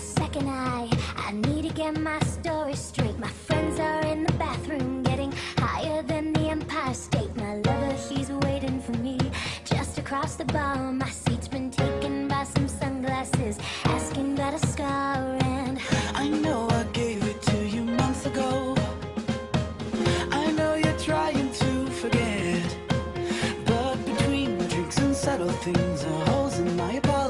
second eye. I need to get my story straight. My friends are in the bathroom getting higher than the Empire State. My lover, he's waiting for me just across the bar. My seat's been taken by some sunglasses, asking about a scar. And I know I gave it to you months ago. I know you're trying to forget. But between the drinks and subtle things are holes in my apology.